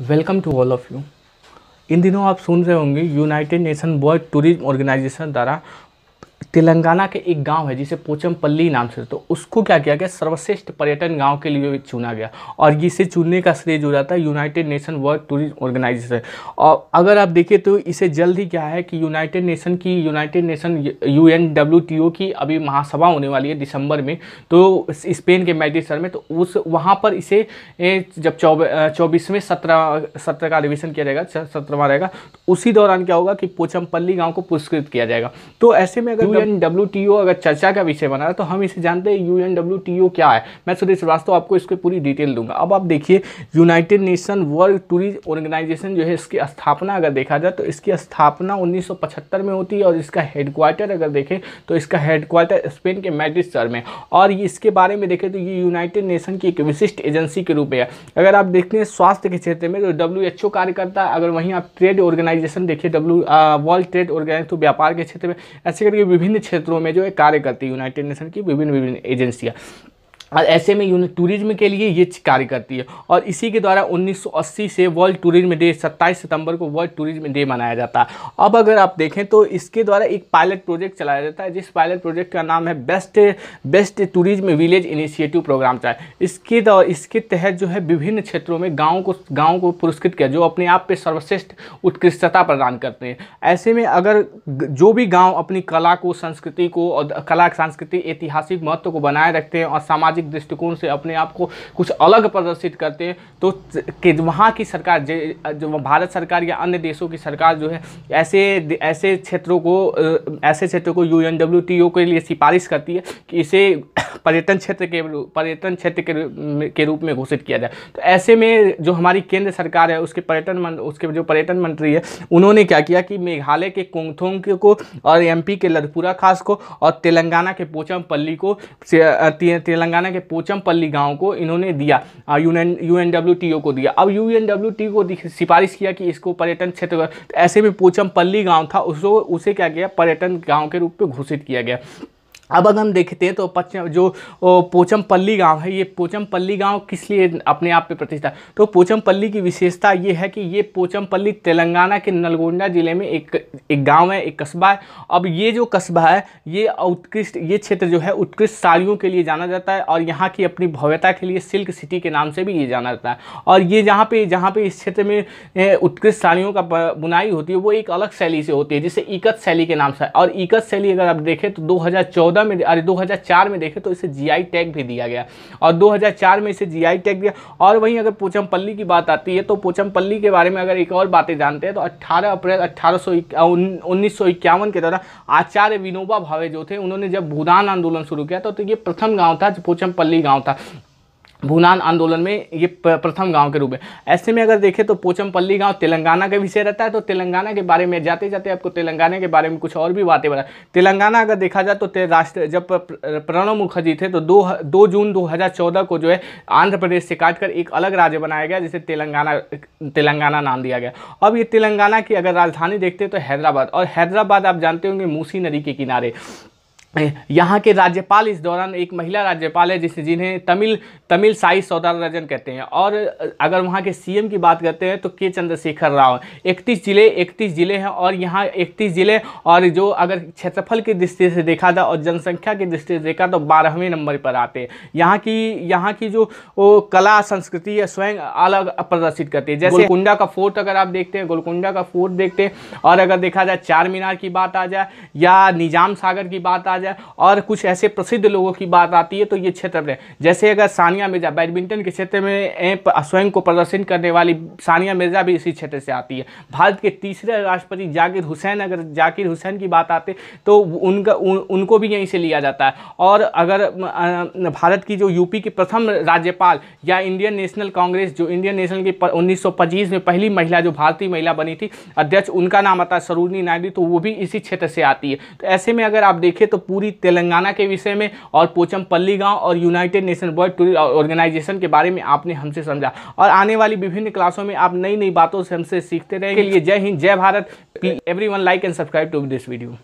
Welcome to all of you इन दिनों आप सुन रहे होंगे united nation world tourism organisation द्वारा तेलंगाना के एक गाँव है जिसे पोचमपल्ली नाम से तो उसको क्या किया गया? सर्वश्रेष्ठ पर्यटन गाँव के लिए चुना गया। और इसे चुनने का श्रेय जो जाता है united nation world tourism organisation और अगर आप देखें तो इसे जल्द ही क्या है कि यूनाइटेड नेशन की यूनाइटेड नेशन यू एन की अभी महासभा होने वाली है दिसंबर में। तो स्पेन के मैड्रिड में तो उस, वहाँ पर इसे जब चौबीसवें सत्रह सत्र का रिविजन किया जाएगा सत्रहवा रहेगा तो उसी दौरान क्या होगा कि पोचमपल्ली गाँव को पुरस्कृत किया जाएगा। तो ऐसे में अगर U N W T O अगर चर्चा का विषय बना है तो हम इसे जानते हैं U N W T O क्या है। मैं सुधीर श्रीवास्तव आपको इसकी पूरी डिटेल दूँगा। अब आप देखिए united nation world tourism organisation जो है, इसकी स्थापना अगर देखा जाए तो इसकी स्थापना 1975 में होती है और इसका हेडक्वार्टर अगर देखें तो इसका हेडक्वार्टर स्पेन के मैड्रिड शहर में। और इसके बारे में देखें तो ये यूनाइटेड नेशन की एक विशिष्ट एजेंसी के रूप में है। अगर आप देखते हैं, स्वास्थ्य के क्षेत्र में तो डब्ल्यू एच करता है अगर वहीं आप ट्रेड ऑर्गेनाइजेशन देखिए डब्ल्यू वर्ल्ड ट्रेड ऑर्गेनाइजेशन तो व्यापार के क्षेत्र में, ऐसे करके विभिन्न क्षेत्रों में जो है कार्य करती है यूनाइटेड नेशन की विभिन्न विभिन्न एजेंसियाँ और ऐसे में यूनिट टूरिज़्म के लिए ये कार्य करती है। और इसी के द्वारा 1980 से वर्ल्ड टूरिज़्म डे 27 सितंबर को वर्ल्ड टूरिज़्म डे मनाया जाता। है अब अगर आप देखें तो इसके द्वारा एक पायलट प्रोजेक्ट चलाया जाता है, जिस पायलट प्रोजेक्ट का नाम है best best tourism village initiative programme चाहे इसके इसके तहत जो है विभिन्न क्षेत्रों में गाँव को गाँव को पुरस्कृत किया, जो अपने आप पर सर्वश्रेष्ठ उत्कृष्टता प्रदान करते हैं। ऐसे में अगर जो भी गाँव अपनी कला को, संस्कृति को और कला संस्कृति ऐतिहासिक महत्व को बनाए रखते हैं और सामाजिक सामाजिक दृष्टिकोण से अपने आप को कुछ अलग प्रदर्शित करते हैं। तो कि वहाँ की सरकार, जो भारत सरकार या अन्य देशों की सरकार जो है, ऐसे ऐसे क्षेत्रों को ऐसे क्षेत्रों को U N W T O के लिए सिफारिश करती है कि इसे पर्यटन क्षेत्र के पर्यटन क्षेत्र के के रूप में घोषित किया जाए। तो ऐसे में जो हमारी केंद्र सरकार है, उसके पर्यटन उसके जो पर्यटन मंत्री है, उन्होंने क्या किया कि मेघालय के कोंगथोंग को और एमपी के लदपुरा खास को और तेलंगाना के पोचमपल्ली को तेलंगाना के पोचमपल्ली गाँव को इन्होंने दिया यू एन को दिया। अब यू एन को सिफारिश किया कि इसको पर्यटन क्षेत्र ऐसे में पोचमपल्ली गाँव था, उसको, उसे क्या किया? पर्यटन गाँव के रूप में घोषित किया गया। अब अगर हम देखते हैं तो पश्चिम, जो पोचमपल्ली गाँव है, ये पोचमपल्ली गाँव किस लिए अपने आप पे प्रतिष्ठा तो पोचमपल्ली की विशेषता ये है कि ये पोचमपल्ली तेलंगाना के नलगोंडा ज़िले में एक एक गाँव है, एक कस्बा है। अब ये जो कस्बा है, ये उत्कृष्ट, ये क्षेत्र जो है, उत्कृष्ट साड़ियों के लिए जाना जाता है और यहाँ की अपनी भव्यता के लिए सिल्क सिटी के नाम से भी ये जाना जाता है। और ये जहाँ पर जहाँ पर इस क्षेत्र में उत्कृष्ट साड़ियों का बुनाई होती है, वो एक अलग शैली से होती है, जिसे इकत शैली के नाम से और इकत शैली अगर आप देखें तो दो हज़ार चौदह 2014 में अरे 2004 में देखें तो इसे जीआई टैग भी दिया गया। और 2004 में इसे जीआई टैग दिया। और वहीं अगर पोचमपल्ली की बात आती है तो पोचमपल्ली के बारे में अगर एक और बातें जानते हैं तो 18 अप्रैल अट्ठारह उन्नीस के दौरान आचार्य विनोबा भावे जो थे उन्होंने जब भूदान आंदोलन शुरू किया तो, तो ये प्रथम गाँव था पोचमपल्ली गाँव था। भूनान आंदोलन में ये प्रथम गाँव के रूप में। ऐसे में अगर देखें तो पोचमपल्ली गाँव तेलंगाना का विषय रहता है तो तेलंगाना के बारे में जाते जाते आपको तेलंगाना के बारे में कुछ और भी बातें बता तेलंगाना अगर देखा जाए तो राष्ट्र जब प्रणब मुखर्जी थे तो दो दो जून 2014 को जो है आंध्र प्रदेश से काटकर एक अलग राज्य बनाया गया, जिसे तेलंगाना तेलंगाना नाम दिया गया। अब ये तेलंगाना की अगर राजधानी देखते हैं तो हैदराबाद, और हैदराबाद आप जानते होंगे मूसी नदी के किनारे। यहाँ के राज्यपाल, इस दौरान एक महिला राज्यपाल है जिसे जिन्हें तमिल तमिल साई सौदारजन कहते हैं। और अगर वहाँ के सीएम की बात करते हैं तो के चंद्रशेखर राव। इकतीस ज़िले इकतीस ज़िले हैं और यहाँ इकतीस ज़िले और जो अगर क्षेत्रफल की दृष्टि से देखा जाए और जनसंख्या की दृष्टि से देखा तो बारहवें नंबर पर आते हैं। यहाँ की यहाँ की जो कला, संस्कृति है स्वयं अलग प्रदर्शित करती है। जैसे गोलकुंडा का फोर्ट अगर आप देखते हैं, गोलकुंडा का फोर्ट देखते हैं और अगर देखा जाए चार मीनार की बात आ जाए या निज़ाम सागर की बात आ जाए और कुछ ऐसे प्रसिद्ध लोगों की बात आती है तो ये क्षेत्र में। जैसे अगर सानिया मिर्ज़ा बैडमिंटन के क्षेत्र में स्वयं को प्रदर्शन करने वाली सानिया मिर्ज़ा भी इसी क्षेत्र से आती है। भारत के तीसरे राष्ट्रपति जाकिर हुसैन अगर जाकिर हुसैन की बात आती तो उनका उन, उनको भी यहीं से लिया जाता है। और अगर भारत की जो यूपी की प्रथम राज्यपाल या इंडियन नेशनल कांग्रेस जो इंडियन नेशनल की उन्नीस में पहली महिला जो भारतीय महिला बनी थी अध्यक्ष उनका नाम आता है सरोजनी नायडू तो वो भी इसी क्षेत्र से आती है। तो ऐसे में अगर आप देखें तो पूरी तेलंगाना के विषय में और पोचमपल्ली गाँव और united nation world tourist organisation के बारे में आपने हमसे समझा। और आने वाली विभिन्न क्लासों में आप नई नई बातों से हमसे सीखते रहेंगे। जय हिंद, जय Bharat. Everyone like and subscribe to this video